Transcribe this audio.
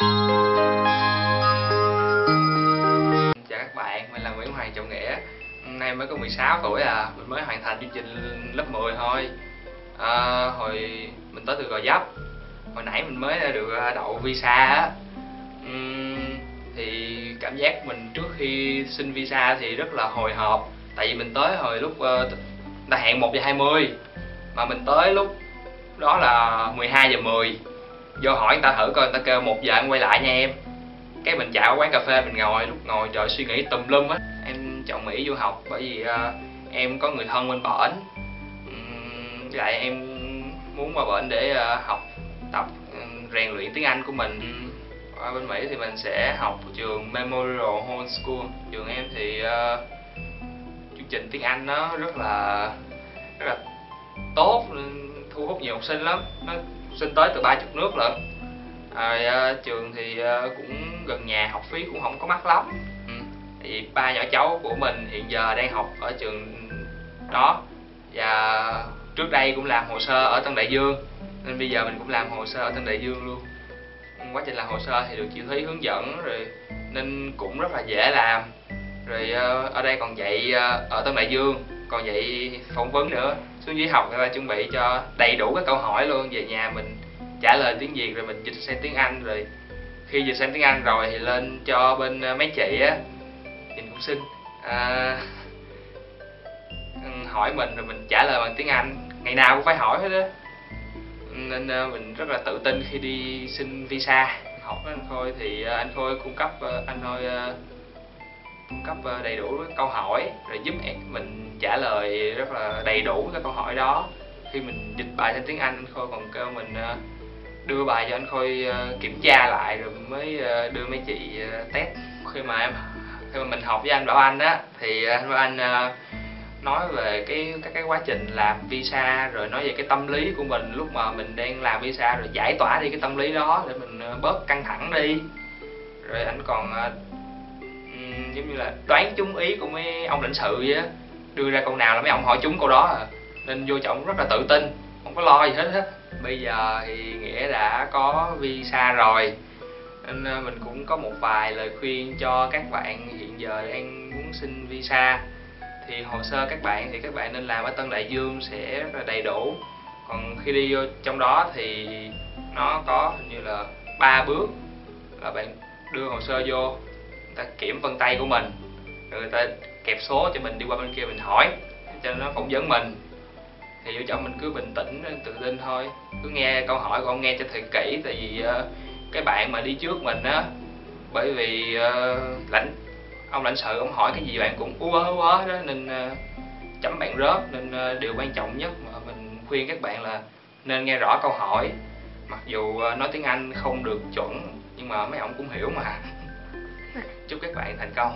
Chào các bạn, mình là Nguyễn Hoàng Trọng Nghĩa. Hôm nay mới có 16 tuổi à, mình mới hoàn thành chương trình lớp 10 thôi. À, Hồi mình tới từ Gò Vấp. Hồi nãy mình mới được à, đậu visa á. Uhm, Thì cảm giác mình trước khi xin visa thì rất là hồi hộp. Tại vì mình tới hồi lúc ờ, đã hẹn 1 giờ 20 Mà mình tới lúc đó là 12 giờ 10 Vô hỏi người ta thử coi người ta kêu một giờ em quay lại nha em. Cái mình chạy ở quán cà phê mình ngồi lúc ngồi trời suy nghĩ tùm lum á. Em chọn mỹ du học bởi vì uh, em có người thân bên bển. Uhm, lại em muốn qua bển để uh, học tập um, rèn luyện tiếng anh của mình. Ở bên mỹ thì mình sẽ học trường memorial home school. Trường em thì uh, chương trình tiếng anh nó rất là rất là tốt thu hút nhiều học sinh lắm. Nó sinh tới từ ba chục nước lận. À, trường thì uh, cũng gần nhà học phí cũng không có mắc lắm. Ừ. thì ba nhỏ cháu của mình hiện giờ đang học ở trường đó. Và trước đây cũng làm hồ sơ ở Tân Đại Dương nên bây giờ mình cũng làm hồ sơ ở Tân Đại Dương luôn. Quá trình làm hồ sơ thì được chị Thúy hướng dẫn rồi nên cũng rất là dễ làm. Rồi uh, ở đây còn dạy ở Tân Đại Dương còn dạy phỏng vấn nữa xuống dưới học người ta chuẩn bị cho đầy đủ các câu hỏi luôn về nhà mình trả lời tiếng Việt rồi mình dịch sang tiếng Anh rồi khi dịch sang tiếng Anh rồi thì lên cho bên ờ, mấy chị á nhìn cũng xinh. À, hỏi mình rồi mình trả lời bằng tiếng Anh. Ngày nào cũng phải hỏi hết á. Nên ờ, mình rất là tự tin khi đi xin visa. Học với anh Khôi thì ờ, anh Khôi cung cấp anh Khôi cung cấp đầy đủ câu hỏi rồi giúp mình trả lời rất là đầy đủ các câu hỏi đó. Khi mình dịch bài sang tiếng Anh anh Khôi còn kêu mình ờ, đưa bài cho anh Khôi ờ, kiểm tra lại rồi mới ờ, đưa mấy chị test. Khi mà em khi mà mình học với anh Bảo Anh á thì anh Bảo Anh nói về cái các cái quá trình làm visa rồi nói về cái tâm lý của mình lúc mà mình đang làm visa rồi giải tỏa đi cái tâm lý đó để mình bớt căng thẳng đi. Rồi anh còn uh, giống như là đoán chung ý của mấy ông lãnh sự vậy á đưa ra câu nào là mấy ông hỏi trúng câu đó à. Nên vô trọng rất là tự tin, không có lo gì hết hết bây giờ thì nghĩa đã có visa rồi, nên ờ, mình cũng có một vài lời khuyên cho các bạn hiện giờ đang muốn xin visa. Thì hồ sơ các bạn thì các bạn nên làm ở Tân Đại Dương sẽ rất là đầy đủ. Còn khi đi vô trong đó thì nó có hình như là ba bước là bạn đưa hồ sơ vô, người ta kiểm vân tay của mình, rồi người ta kẹp số cho mình đi qua bên kia mình hỏi. Cho nó phỏng vấn mình. Thì vợ chồng mình cứ bình tĩnh tự tin thôi. Cứ nghe câu hỏi của ông nghe cho thật kỹ tại vì uh, cái bạn mà đi trước mình á bởi vì uh, lãnh ông lãnh sự ông hỏi cái gì bạn cũng ú ớ ú ớ đó nên uh, chấm bạn rớt nên uh, điều quan trọng nhất mà mình khuyên các bạn là nên nghe rõ câu hỏi. Mặc dù uh, nói tiếng Anh không được chuẩn nhưng mà mấy ông cũng hiểu mà. Chúc các bạn thành công.